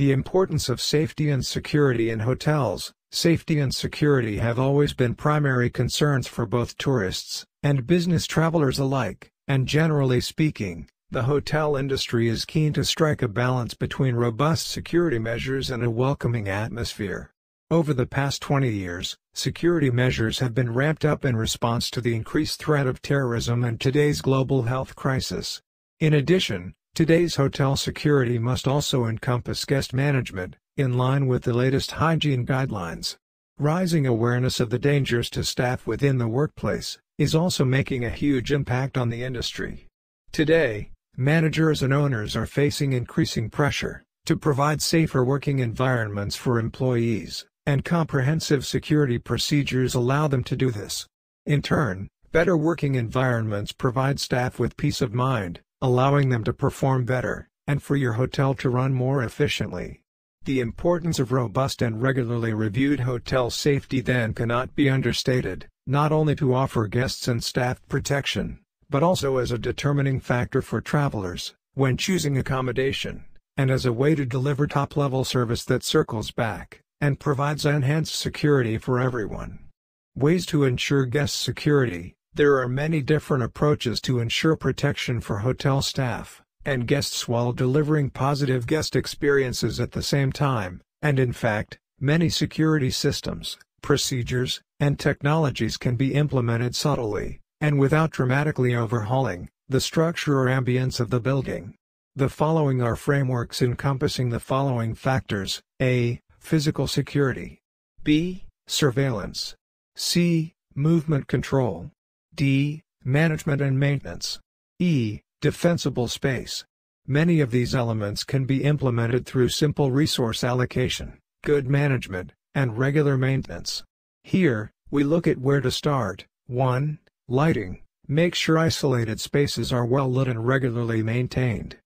The importance of safety and security in hotels. Safety and security have always been primary concerns for both tourists and business travelers alike, and generally speaking, the hotel industry is keen to strike a balance between robust security measures and a welcoming atmosphere. Over the past 20 years, security measures have been ramped up in response to the increased threat of terrorism and today's global health crisis. In addition, today's hotel security must also encompass guest management, in line with the latest hygiene guidelines. Rising awareness of the dangers to staff within the workplace is also making a huge impact on the industry. Today, managers and owners are facing increasing pressure to provide safer working environments for employees, and comprehensive security procedures allow them to do this. In turn, better working environments provide staff with peace of mind, allowing them to perform better, and for your hotel to run more efficiently. The importance of robust and regularly reviewed hotel safety then cannot be understated, not only to offer guests and staff protection, but also as a determining factor for travelers, when choosing accommodation, and as a way to deliver top-level service that circles back, and provides enhanced security for everyone. Ways to ensure guest security There are many different approaches to ensure protection for hotel staff and guests while delivering positive guest experiences at the same time, and in fact, many security systems, procedures, and technologies can be implemented subtly, and without dramatically overhauling, the structure or ambience of the building. The following are frameworks encompassing the following factors, a. Physical security. b. Surveillance. c. Movement control. D. Management and maintenance. e. Defensible space. Many of these elements can be implemented through simple resource allocation, good management, and regular maintenance. Here, we look at where to start. 1. Lighting. Make sure isolated spaces are well lit and regularly maintained.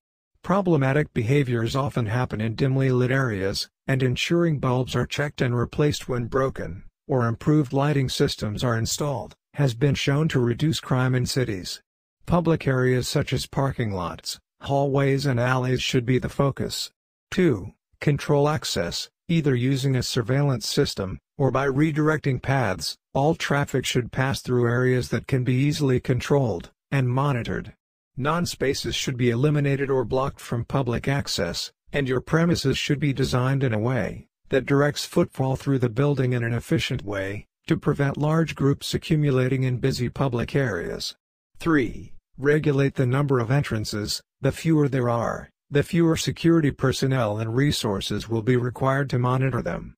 Problematic behaviors often happen in dimly lit areas, and ensuring bulbs are checked and replaced when broken, or improved lighting systems are installed, has been shown to reduce crime in cities. Public areas such as parking lots, hallways and alleys should be the focus. 2. Control access, either using a surveillance system, or by redirecting paths, all traffic should pass through areas that can be easily controlled, and monitored. Non-spaces should be eliminated or blocked from public access, and your premises should be designed in a way that directs footfall through the building in an efficient way, to prevent large groups accumulating in busy public areas. 3. Regulate the number of entrances, the fewer there are, the fewer security personnel and resources will be required to monitor them.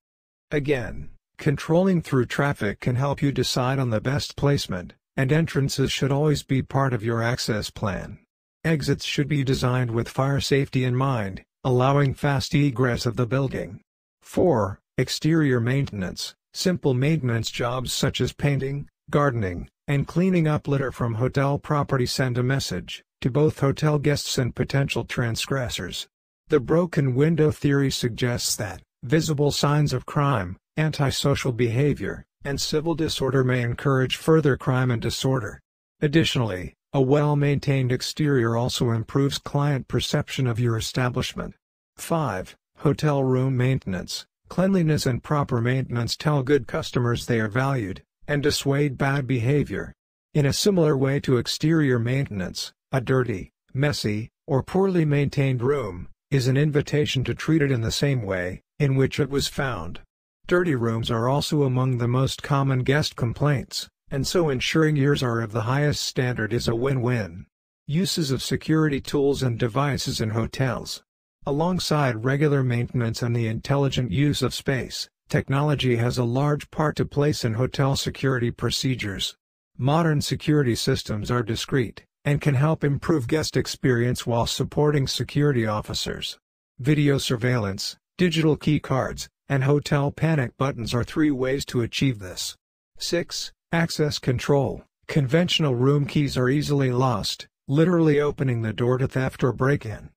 Again, controlling through traffic can help you decide on the best placement, and entrances should always be part of your access plan. Exits should be designed with fire safety in mind, allowing fast egress of the building. 4. Exterior maintenance. Simple maintenance jobs such as painting, gardening, and cleaning up litter from hotel property send a message to both hotel guests and potential transgressors. The broken window theory suggests that visible signs of crime, antisocial behavior, and civil disorder may encourage further crime and disorder. Additionally, a well-maintained exterior also improves client perception of your establishment. 5. Hotel room maintenance. Cleanliness and proper maintenance tell good customers they are valued, and dissuade bad behavior. In a similar way to exterior maintenance, a dirty, messy, or poorly maintained room, is an invitation to treat it in the same way, in which it was found. Dirty rooms are also among the most common guest complaints, and so ensuring yours are of the highest standard is a win-win. Uses of security tools and devices in hotels. Alongside regular maintenance and the intelligent use of space, Technology has a large part to place in hotel security procedures. Modern security systems are discreet, and can help improve guest experience while supporting security officers. Video surveillance, digital key cards, and hotel panic buttons are three ways to achieve this. 6. Access control. Conventional room keys are easily lost, literally opening the door to theft or break-in.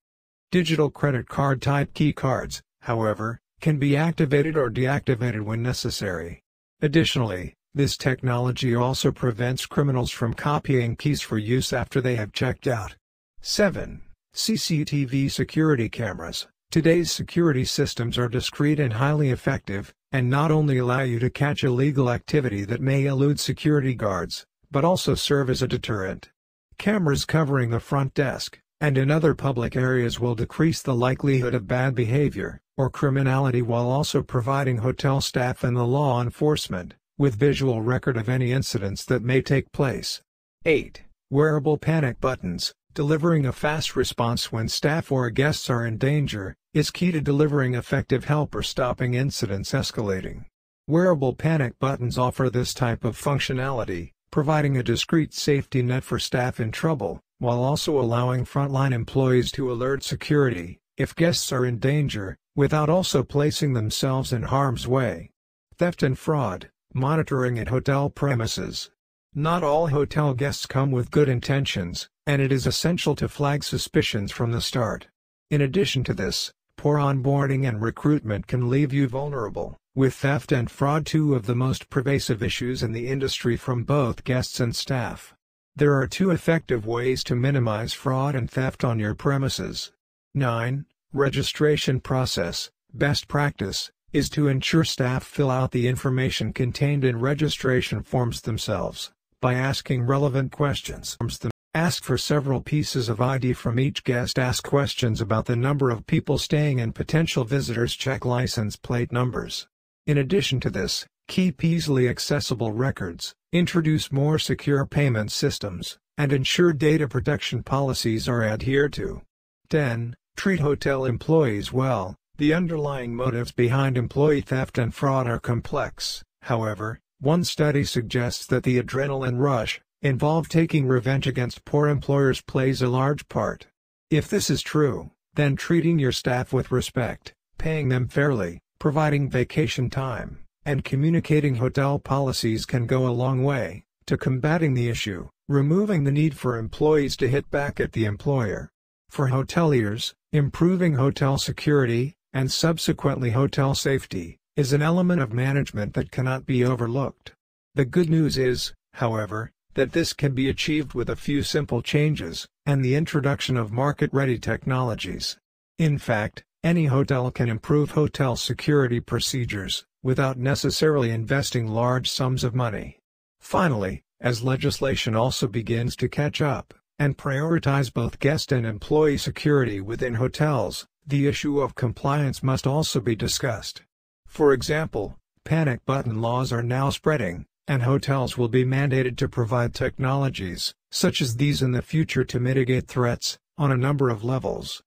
Digital credit card type key cards, however, can be activated or deactivated when necessary. Additionally, this technology also prevents criminals from copying keys for use after they have checked out. 7. CCTV security cameras. Today's security systems are discreet and highly effective, and not only allow you to catch illegal activity that may elude security guards, but also serve as a deterrent. Cameras covering the front desk, and in other public areas will decrease the likelihood of bad behavior, or criminality while also providing hotel staff and the law enforcement, with visual record of any incidents that may take place. 8. Wearable panic buttons, delivering a fast response when staff or guests are in danger, is key to delivering effective help or stopping incidents escalating. Wearable panic buttons offer this type of functionality, providing a discreet safety net for staff in trouble, while also allowing frontline employees to alert security, if guests are in danger, without also placing themselves in harm's way. Theft and fraud, monitoring at hotel premises. Not all hotel guests come with good intentions, and it is essential to flag suspicions from the start. In addition to this, poor onboarding and recruitment can leave you vulnerable, with theft and fraud two of the most pervasive issues in the industry from both guests and staff. There are two effective ways to minimize fraud and theft on your premises. 9. Registration process. Best practice is to ensure staff fill out the information contained in registration forms themselves by asking relevant questions. Ask for several pieces of ID from each guest. Ask questions about the number of people staying and potential visitors. Check license plate numbers. In addition to this, keep easily accessible records, introduce more secure payment systems, and ensure data protection policies are adhered to. 10. Treat hotel employees well. The underlying motives behind employee theft and fraud are complex, however, one study suggests that the adrenaline rush, involved taking revenge against poor employers plays a large part. If this is true, then treating your staff with respect, paying them fairly, providing vacation time, and communicating hotel policies can go a long way to combating the issue, removing the need for employees to hit back at the employer. For hoteliers, improving hotel security, and subsequently hotel safety, is an element of management that cannot be overlooked. The good news is, however, that this can be achieved with a few simple changes, and the introduction of market-ready technologies. In fact, any hotel can improve hotel security procedures, without necessarily investing large sums of money. Finally, as legislation also begins to catch up, and prioritize both guest and employee security within hotels, the issue of compliance must also be discussed. For example, panic button laws are now spreading, and hotels will be mandated to provide technologies, such as these in the future to mitigate threats, on a number of levels.